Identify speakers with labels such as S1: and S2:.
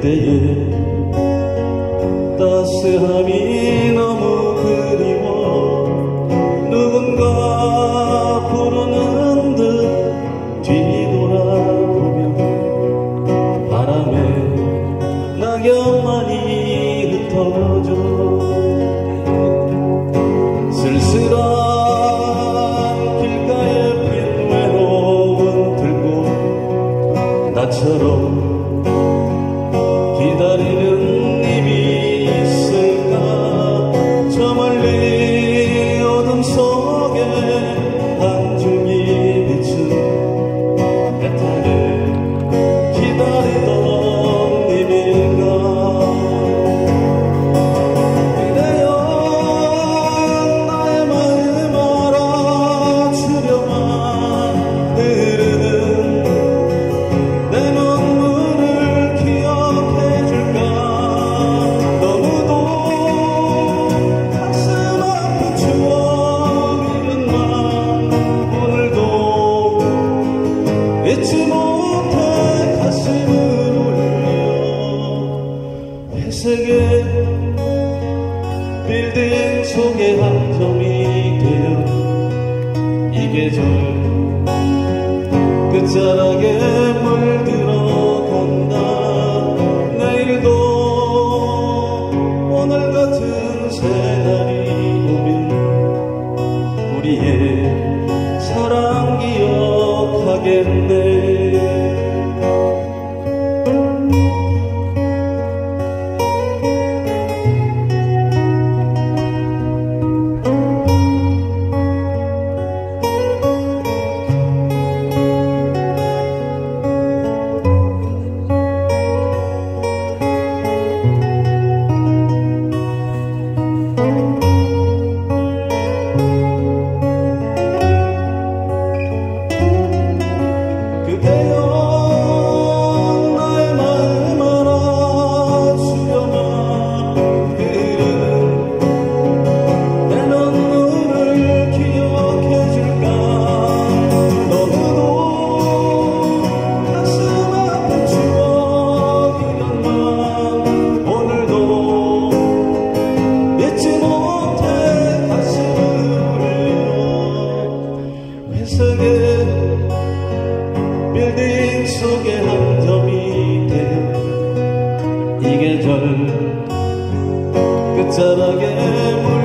S1: 그대의 따스함이 너무 그리워. 누군가 부르는 듯 뒤돌아 보면 바람에 낙엽만이 흩어져 쓸쓸한 길가에 빈 외로움 들고 나처럼 here. 속에 빌딩 속에 한 점이 돼 이게 절 끝자락에 물